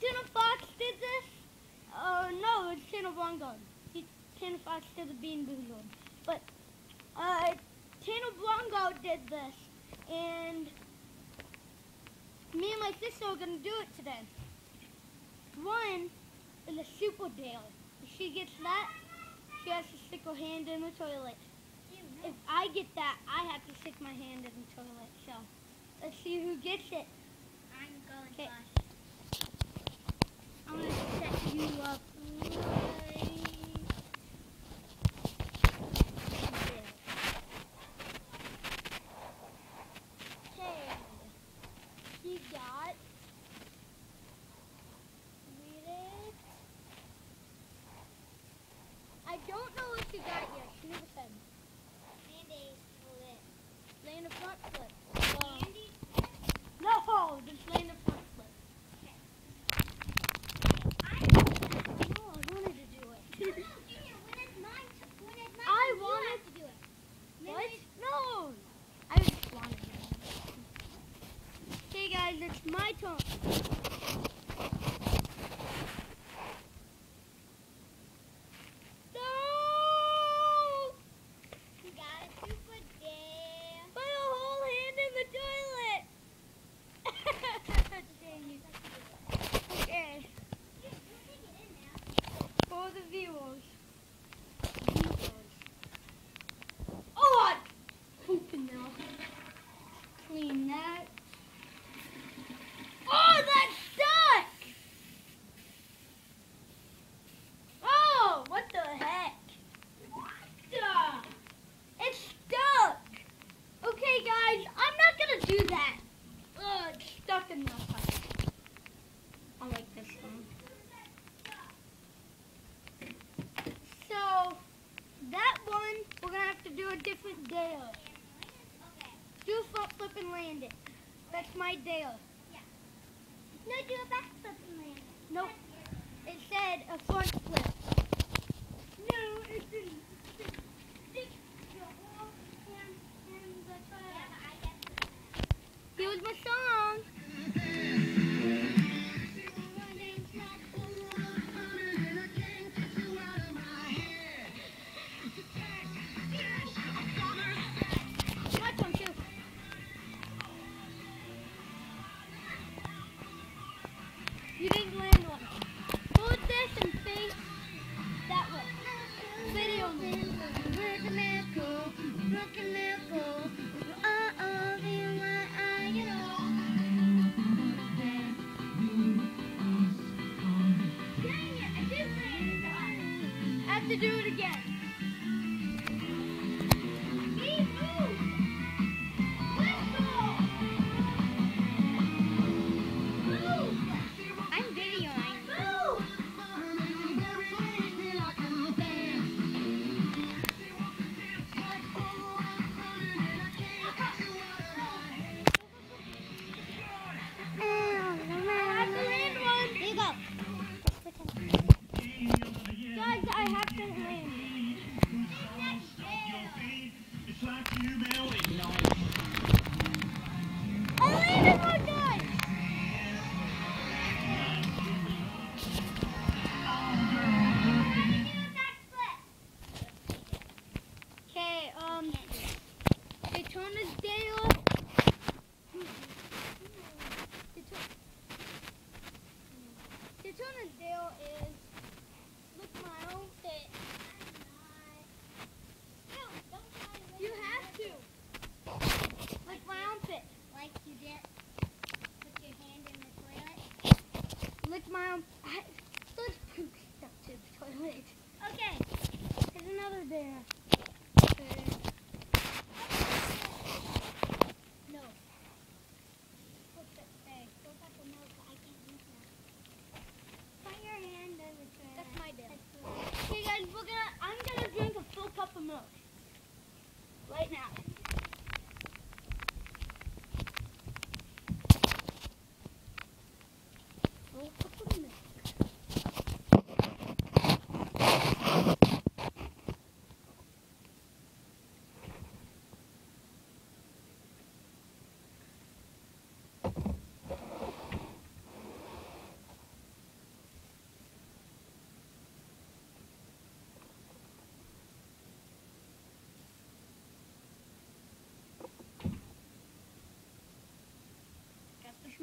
Cinefox did this? Uh, no, it's Cinnabongon. Cinefox did the Bean Boozled. But uh, Cinnabongo did this, and me and my sister are going to do it today. One is a super dale. If she gets that, she has to stick her hand in the toilet. If I get that, I have to stick my hand in the toilet. So let's see who gets it. I'm going to. I'm gonna set you up. Stop. My dale. Yeah. No, do a backflip, Amanda. Nope. It said a front flip. have to do it again.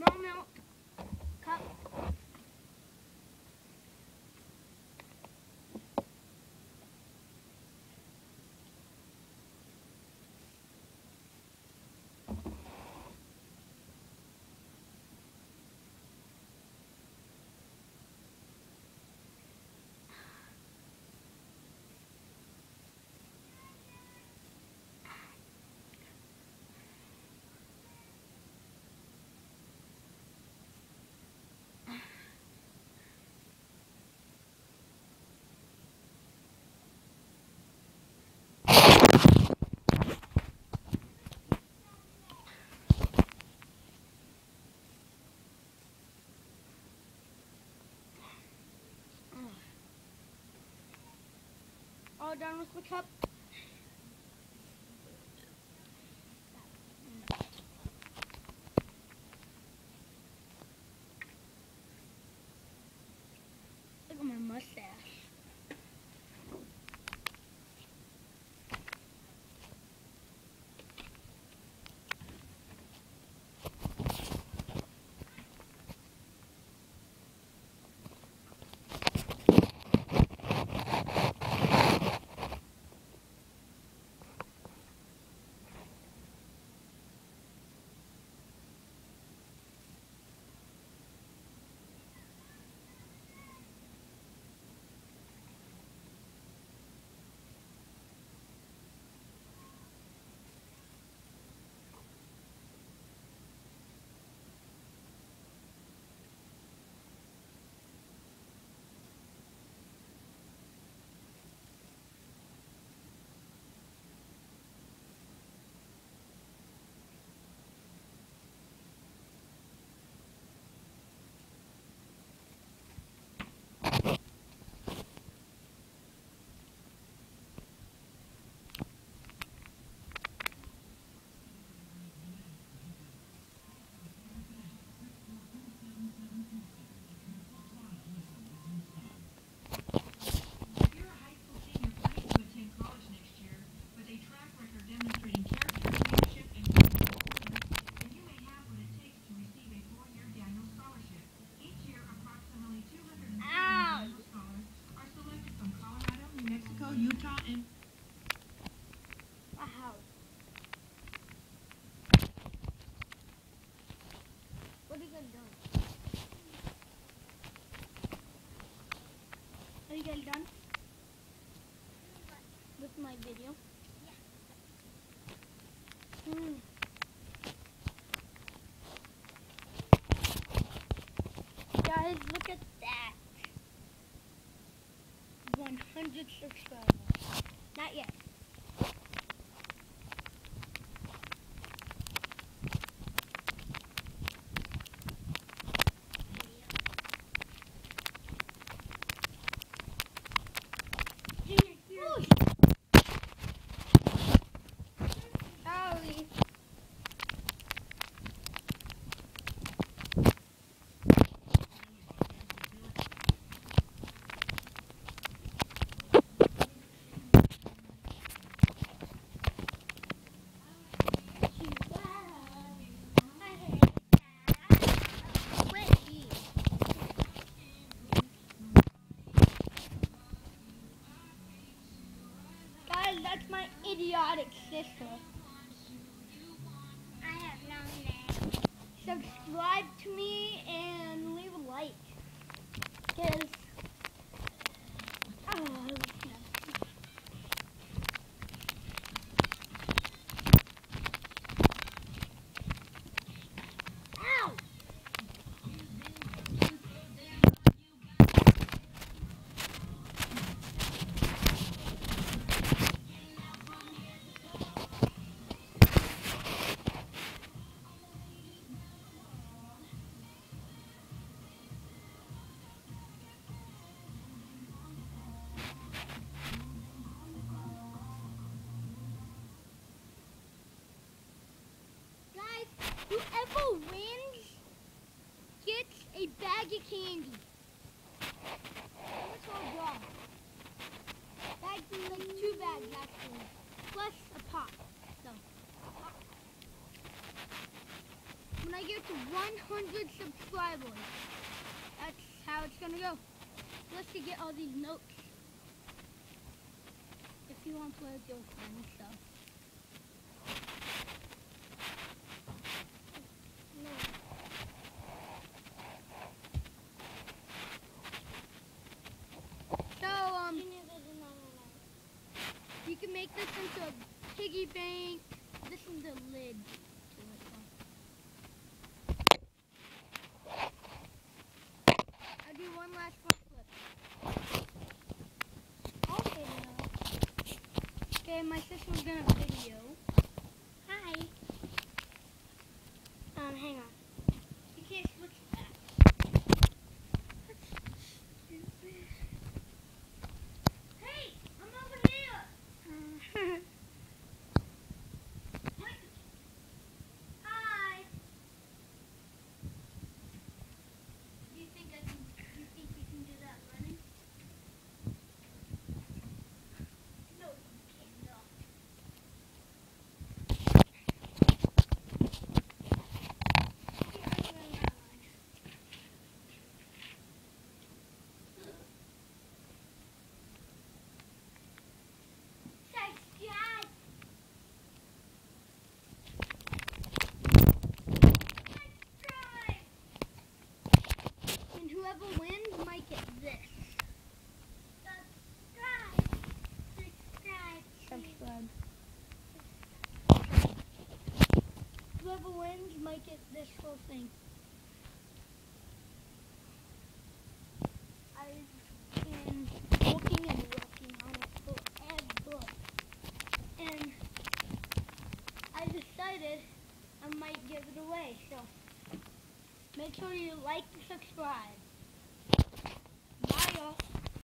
Não, meu. All done with the cup. Guys done? With my video? Hmm. Guys, look at that. 100 subscribers. Not yet. Whoosh. Sorry. Guys, that's my idiotic sister. Whoever wins gets a bag of candy. That's all wrong. Bags, like two bags actually, plus a pop. So, when I get to 100 subscribers, that's how it's gonna go. Let's get all these notes. If you want to play with your friends, so. No. So, um, you can make this into a piggy bank. This is the lid. I'll do one last flip. Okay, no. Okay, my sister's gonna video. Hi. Um, hang on. You can't switch back. Hey, I'm over here. What? Hi. Do you think I can? Do you think you can do that running? No, you cannot. Subscribe. Subscribe. And whoever wins might get this. Subscribe. Subscribe. Subscribe. Whoever wins might get this whole thing. I've been working and working on it forever. And I decided I might give it away. So make sure you like and subscribe. 안녕.